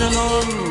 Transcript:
Shalom